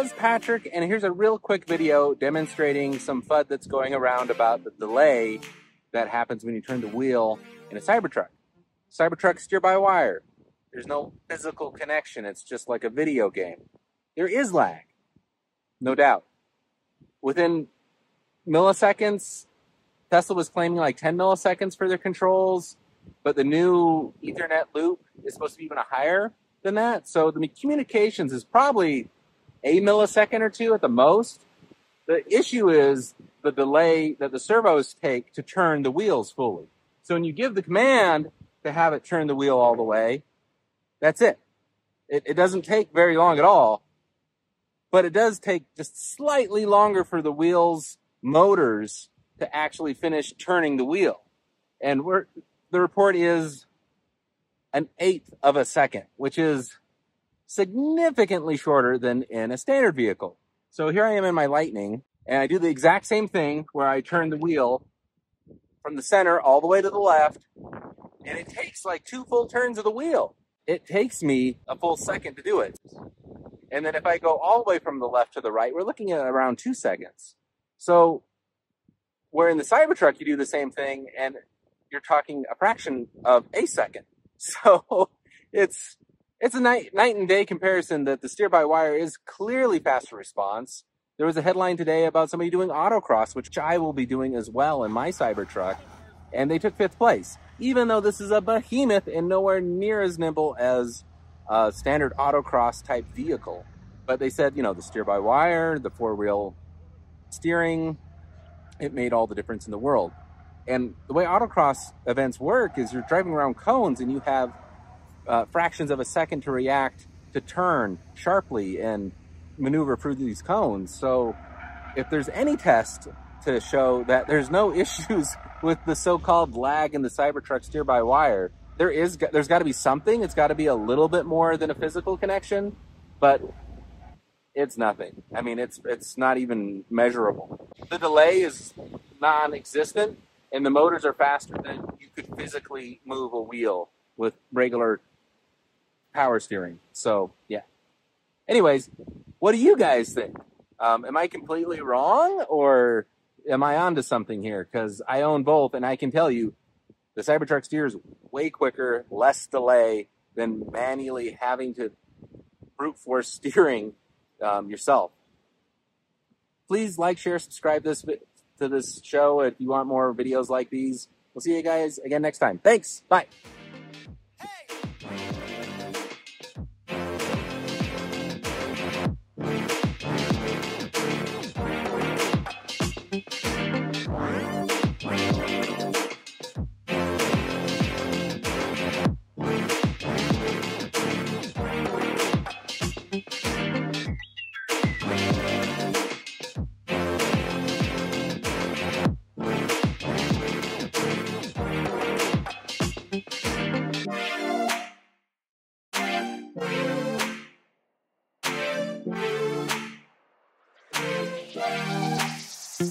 Buzz Patrick, and here's a real quick video demonstrating some FUD that's going around about the delay that happens when you turn the wheel in a Cybertruck. Cybertruck steer by wire. There's no physical connection. It's just like a video game. There is lag, no doubt. Within milliseconds, Tesla was claiming like 10 milliseconds for their controls, but the new Ethernet loop is supposed to be even higher than that. So the communications is probably a millisecond or two at the most. The issue is the delay that the servos take to turn the wheels fully. So when you give the command to have it turn the wheel all the way, that's it. It, it doesn't take very long at all, but it does take just slightly longer for the wheels motors to actually finish turning the wheel. And we're, the report is an eighth of a second, which is significantly shorter than in a standard vehicle. So here I am in my Lightning, and I do the exact same thing where I turn the wheel from the center all the way to the left, and it takes like two full turns of the wheel. It takes me a full second to do it. And then if I go all the way from the left to the right, we're looking at around two seconds. So where in the Cybertruck you do the same thing and you're talking a fraction of a second. So it's it's a night night and day comparison that the steer by wire is clearly faster response. There was a headline today about somebody doing autocross, which I will be doing as well in my Cybertruck, and they took fifth place, even though this is a behemoth and nowhere near as nimble as a standard autocross type vehicle. But they said, you know, the steer by wire, the four wheel steering, it made all the difference in the world. And the way autocross events work is you're driving around cones and you have uh, fractions of a second to react to turn sharply and maneuver through these cones. So if there's any test to show that there's no issues with the so-called lag in the Cybertruck steer-by-wire, there is, there's got to be something. It's got to be a little bit more than a physical connection, but it's nothing. I mean, it's it's not even measurable. The delay is non-existent and the motors are faster than you could physically move a wheel with regular power steering. So yeah. Anyways, what do you guys think? Um, am I completely wrong or am I onto something here? Because I own both, and I can tell you, the Cybertruck steers way quicker, less delay than manually having to brute force steering um, yourself. Please like, share, subscribe this to this show if you want more videos like these. We'll see you guys again next time. Thanks. Bye. Thank Wow.